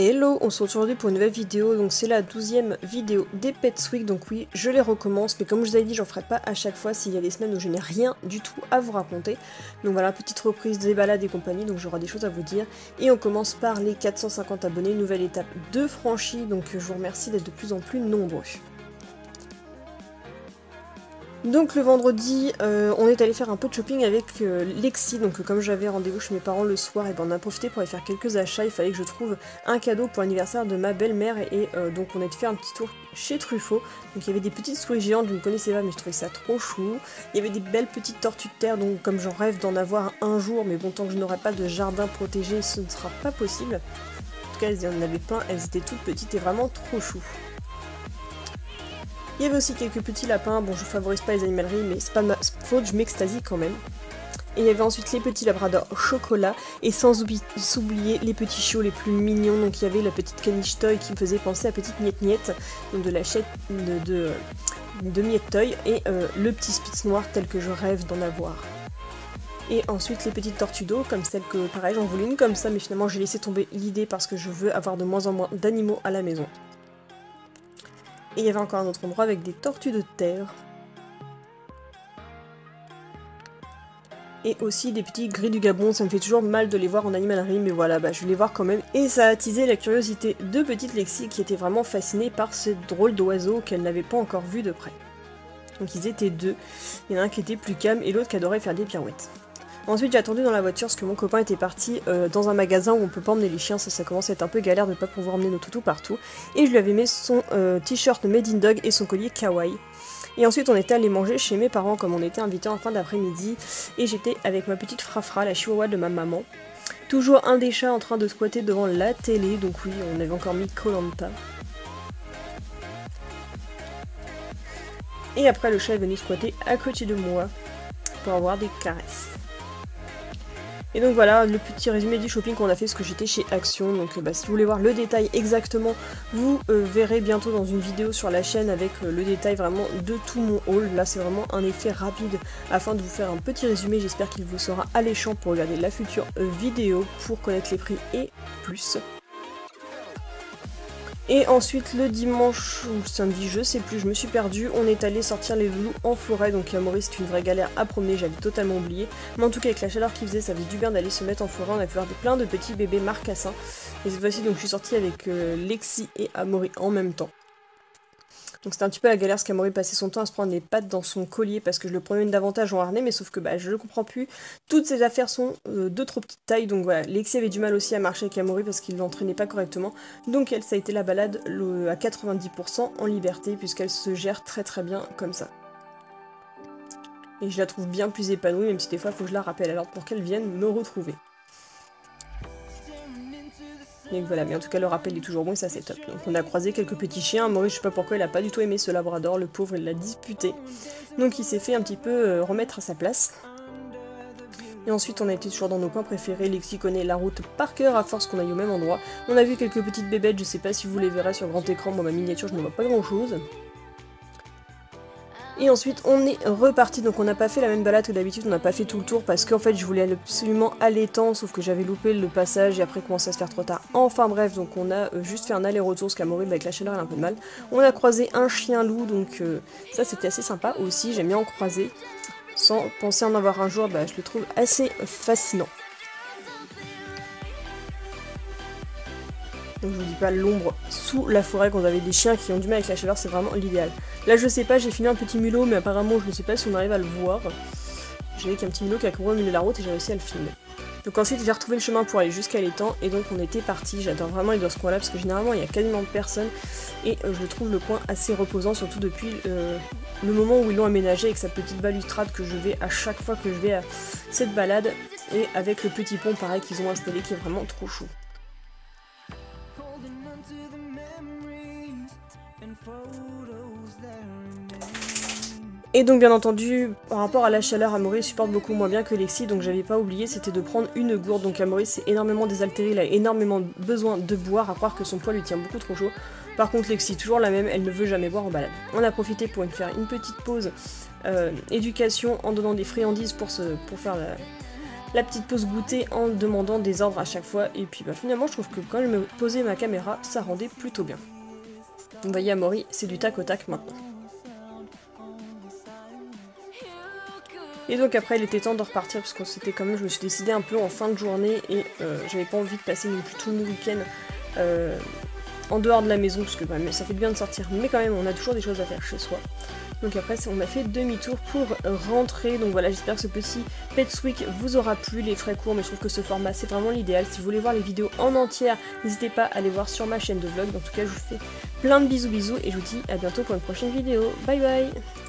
Hello, on se retrouve aujourd'hui pour une nouvelle vidéo, donc c'est la douzième vidéo des Pets Week, donc oui, je les recommence, mais comme je vous avais dit, j'en ferai pas à chaque fois s'il y a des semaines où je n'ai rien du tout à vous raconter. Donc voilà, petite reprise des balades et compagnie, donc j'aurai des choses à vous dire. Et on commence par les 450 abonnés, nouvelle étape de franchie, donc je vous remercie d'être de plus en plus nombreux. Donc le vendredi, euh, on est allé faire un peu de shopping avec euh, Lexi, donc comme j'avais rendez-vous chez mes parents le soir, et ben on a profité pour aller faire quelques achats, il fallait que je trouve un cadeau pour l'anniversaire de ma belle-mère, et, euh, donc on été faire un petit tour chez Truffaut, donc il y avait des petites souris géantes, je ne connaissais pas mais je trouvais ça trop chou, il y avait des belles petites tortues de terre, donc comme j'en rêve d'en avoir un jour, mais bon tant que je n'aurai pas de jardin protégé, ce ne sera pas possible. En tout cas, il y en avait plein, elles étaient toutes petites et vraiment trop chou. Il y avait aussi quelques petits lapins, bon je favorise pas les animaleries mais c'est pas ma faute, je m'extasie quand même. Et il y avait ensuite les petits labradors chocolat, et sans oublier les petits chiots les plus mignons. Donc il y avait la petite caniche toy qui me faisait penser à petite miette miette, donc de la chaîne de, de, toy, et euh, le petit spitz noir tel que je rêve d'en avoir. Et ensuite les petites tortues d'eau, comme celle que pareil j'en voulais une comme ça, mais finalement j'ai laissé tomber l'idée parce que je veux avoir de moins en moins d'animaux à la maison. Et il y avait encore un autre endroit avec des tortues de terre. Et aussi des petits gris du Gabon, ça me fait toujours mal de les voir en animalerie, mais voilà, bah, je vais les voir quand même. Et ça a attisé la curiosité de petite Lexi qui était vraiment fascinée par ce drôle d'oiseau qu'elle n'avait pas encore vu de près. Donc ils étaient deux, il y en a un qui était plus calme et l'autre qui adorait faire des pirouettes. Ensuite, j'ai attendu dans la voiture parce que mon copain était parti euh, dans un magasin où on peut pas emmener les chiens, ça, ça commence à être un peu galère de pas pouvoir emmener nos toutous partout. Et je lui avais mis son euh, t-shirt Made in Dog et son collier kawaii. Et ensuite, on était allé manger chez mes parents comme on était invités en fin d'après-midi. Et j'étais avec ma petite Frafra, la chihuahua de ma maman. Toujours un des chats en train de squatter devant la télé, donc oui, on avait encore mis Colanta. Et après, le chat est venu squatter à côté de moi pour avoir des caresses. Et donc voilà le petit résumé du shopping qu'on a fait parce que j'étais chez Action. Donc euh, bah, si vous voulez voir le détail exactement, vous euh, verrez bientôt dans une vidéo sur la chaîne avec euh, le détail vraiment de tout mon haul. Là c'est vraiment un effet rapide afin de vous faire un petit résumé. J'espère qu'il vous sera alléchant pour regarder la future vidéo pour connaître les prix et plus. Et ensuite le dimanche ou samedi, je sais plus, je me suis perdue, on est allé sortir les loups en forêt, donc à Maurice c'est une vraie galère à promener, j'avais totalement oublié. Mais en tout cas avec la chaleur qu'il faisait, ça faisait du bien d'aller se mettre en forêt, on a pu voir plein de petits bébés marcassins. Et cette fois-ci donc je suis sortie avec euh, Lexi et Amaury en même temps. Donc c'était un petit peu la galère qu'Amory passait son temps à se prendre les pattes dans son collier parce que je le promène davantage en harnais, mais sauf que bah, je le comprends plus. Toutes ces affaires sont euh, de trop petite taille, donc voilà. Lexi avait du mal aussi à marcher avec Amory parce qu'il l'entraînait pas correctement. Donc elle, ça a été la balade à 90% en liberté puisqu'elle se gère très très bien comme ça. Et je la trouve bien plus épanouie, même si des fois il faut que je la rappelle alors pour qu'elle vienne me retrouver. Donc voilà, mais en tout cas le rappel est toujours bon et ça c'est top. Donc on a croisé quelques petits chiens, Maurice je sais pas pourquoi il a pas du tout aimé ce labrador, le pauvre il l'a disputé. Donc il s'est fait un petit peu euh, remettre à sa place. Et ensuite on a été toujours dans nos coins préférés, Lexi connaît la route par cœur à force qu'on aille au même endroit. On a vu quelques petites bébêtes, je sais pas si vous les verrez sur grand écran, moi ma miniature je ne vois pas grand chose. Et ensuite, on est reparti. Donc, on n'a pas fait la même balade que d'habitude. On n'a pas fait tout le tour parce qu'en fait, je voulais absolument aller temps. Sauf que j'avais loupé le passage et après, commençait à se faire trop tard. Enfin, bref, donc on a euh, juste fait un aller-retour parce qu'Amory, avec la chaleur, elle a un peu de mal. On a croisé un chien loup. Donc, euh, ça, c'était assez sympa aussi. J'aime bien en croiser. Sans penser en avoir un jour, bah, je le trouve assez fascinant. Donc je vous dis pas l'ombre sous la forêt quand vous avez des chiens qui ont du mal avec la chaleur, c'est vraiment l'idéal. Là je sais pas, j'ai fini un petit mulot, mais apparemment je ne sais pas si on arrive à le voir. J'ai qu'un petit mulot qui a couru au milieu de la route et j'ai réussi à le filmer. Donc ensuite j'ai retrouvé le chemin pour aller jusqu'à l'étang et donc on était parti. J'adore vraiment aller dans ce coin là parce que généralement il y a quasiment personne et euh, je trouve le coin assez reposant surtout depuis euh, le moment où ils l'ont aménagé avec sa petite balustrade que je vais à chaque fois que je vais à cette balade et avec le petit pont pareil qu'ils ont installé qui est vraiment trop chou. Et donc bien entendu, par rapport à la chaleur, Amaury supporte beaucoup moins bien que Lexi, donc j'avais pas oublié, c'était de prendre une gourde. Donc Amaury s'est énormément désaltéré, il a énormément besoin de boire, à croire que son poids lui tient beaucoup trop chaud. Par contre Lexi, toujours la même, elle ne veut jamais boire en balade. On a profité pour faire une petite pause euh, éducation en donnant des friandises pour, faire la petite pause goûter en demandant des ordres à chaque fois. Et puis bah, finalement, je trouve que quand je me posais ma caméra, ça rendait plutôt bien. Vous voyez, Amaury, c'est du tac au tac maintenant. Et donc après, il était temps de repartir parce que c'était quand je me suis décidé un peu en fin de journée et euh, j'avais pas envie de passer non plus tout le week-end euh, en dehors de la maison parce que bah, ça fait bien de sortir, mais quand même, on a toujours des choses à faire chez soi. Donc après, on a fait demi-tour pour rentrer. Donc voilà, j'espère que ce petit Pets Week vous aura plu. Il est très court, mais je trouve que ce format, c'est vraiment l'idéal. Si vous voulez voir les vidéos en entière, n'hésitez pas à aller voir sur ma chaîne de vlog. En tout cas, je vous fais plein de bisous bisous et je vous dis à bientôt pour une prochaine vidéo. Bye bye